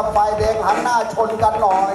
ับไฟแดงหันหน้าชนกันหน่อย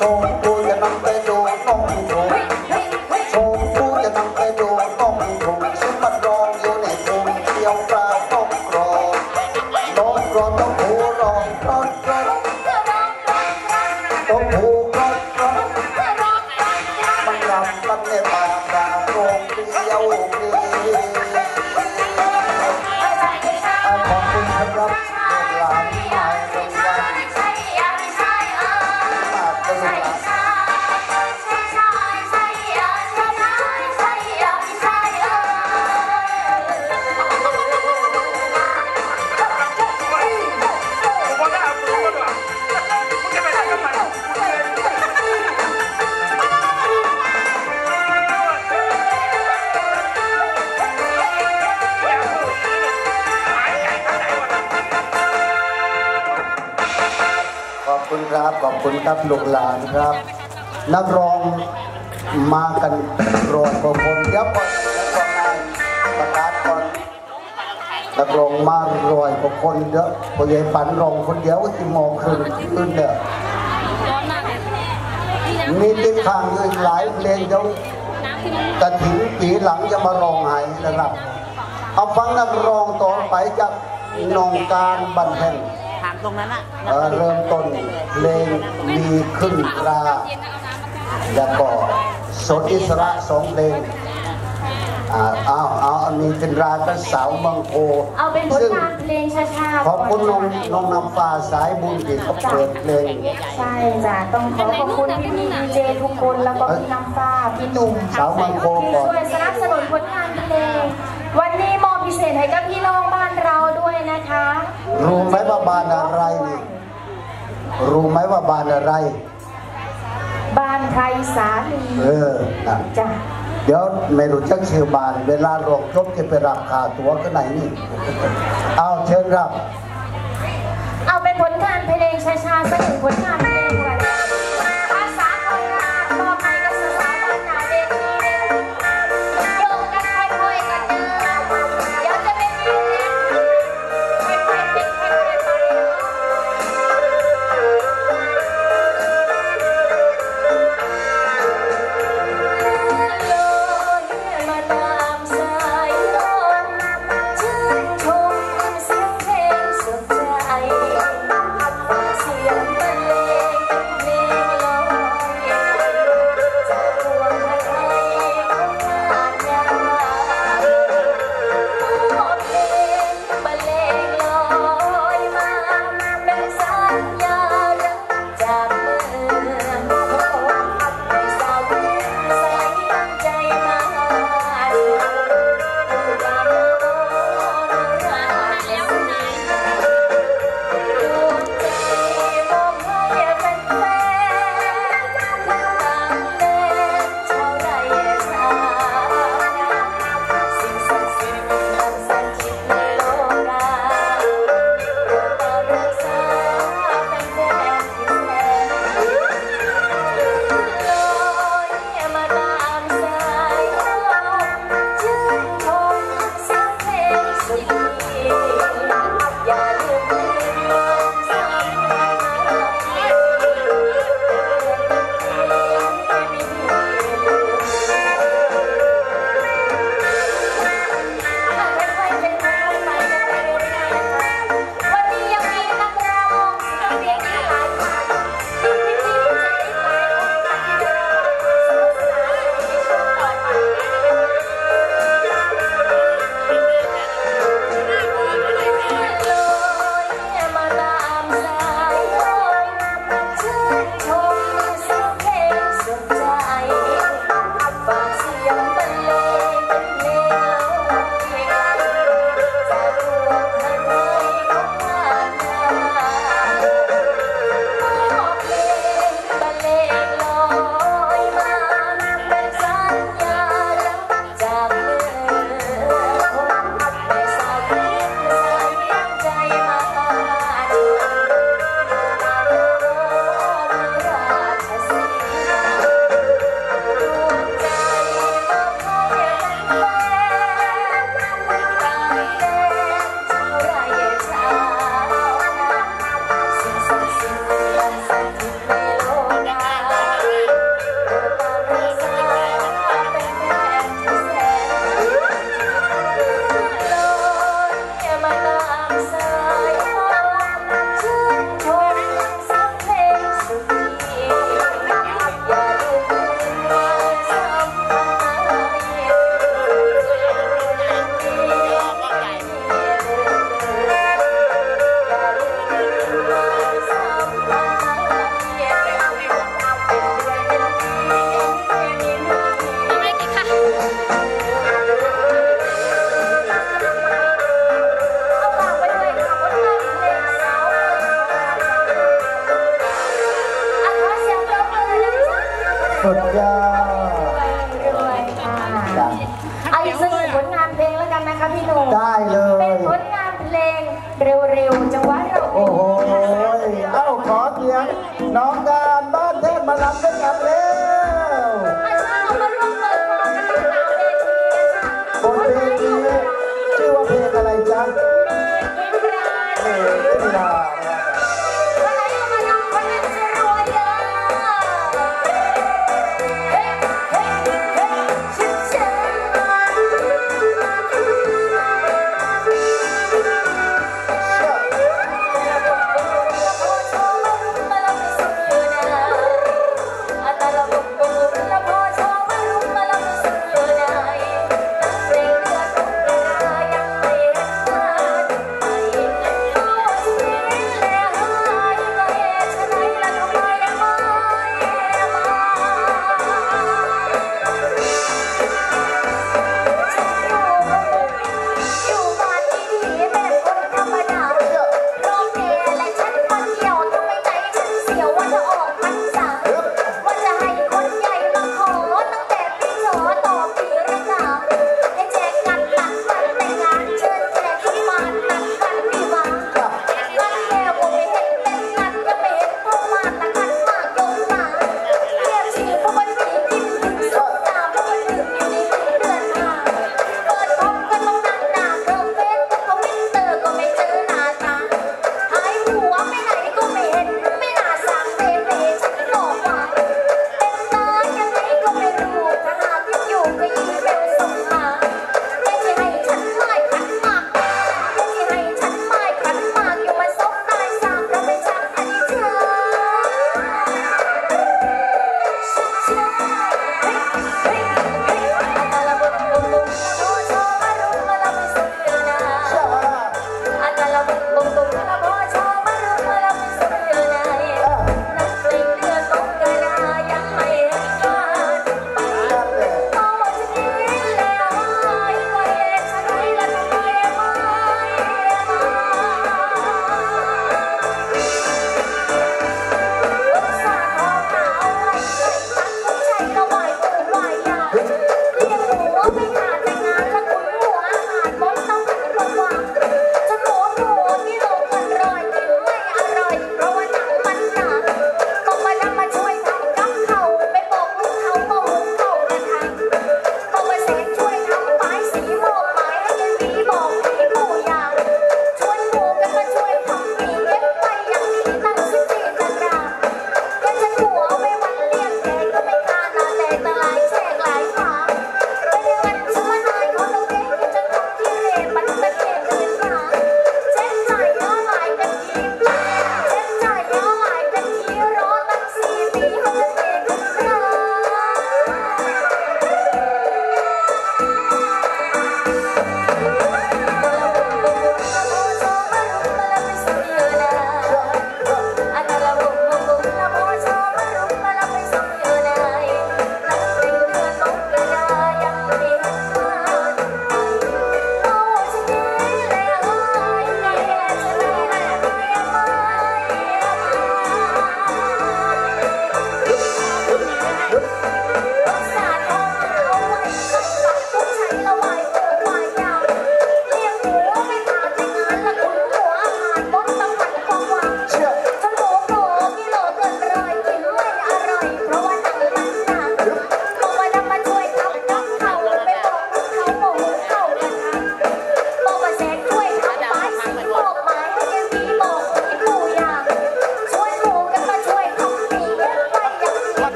cho tôi là năm tay đồ คุณครับลูกหลานครับ นักร้องมากันรอยกว่าคนเดี๋ยวก่อนเดี๋ยวก่อนนายประกาศก่อนนักร้องมารอยกว่าคนเยอะพอใหญ่ปันร้องคนเดียวก็จะมองคืนคืนเนี่ยร้อนมากเลยนี่นะมีติดทางอยู่อีกหลายเพลงเดี๋ยวน้ำขึ้นนิดนึงกระถิ่นปีหลังจะมาร้องไห้นะครับ เอาฟังนักร้องต่อไปจากนองการบันเทิง ตรงนั้นอะเอ่อเริ่มต้นเพลงมีขึ้นราเย็นเอาน้ำมาแก้แล้วก็สดอิสระสองเพลงอ่าเอาเอาเอามีขึ้นราก็สาวบางโพเอาเป็นผลซึ่งงานเพลงช้าๆขอบคุณน้องน้องนำฟ้าสายบุญที่เขาเปิดเพลงใช่จ้ะต้องขอขอบคุณพี่พี่ดีเจทุกคนแล้วก็พี่น้ำฟ้าพี่หนุ่มสาวบางโพที่ก่อนช่วยสนับสนุนผลงานเพลง วันนี้มอบพิเศษให้กับพี่น้องบ้านเราด้วยนะคะ รู้ไหมว่าบ้านอะไรนี่รู้ไหมว่าบ้านอะไรบ้านไทยสาลีเออนะจ้ะเดี๋ยวไม่รู้จักชื่อบาน เวลาลงจบจะไปรับค่าตั๋วก็ไหนนี่ เอาเชิญรับ เอาเป็นผลงานเพลงช้าๆสักหนึ่งผลงานเพลง นุ่ได้เลย เป็นผลงานเพลงเร็วๆจังหวะเราโอ้โห เอ้าขอเสียงน้องการบ้านเทพมาลำด้วยกันเลย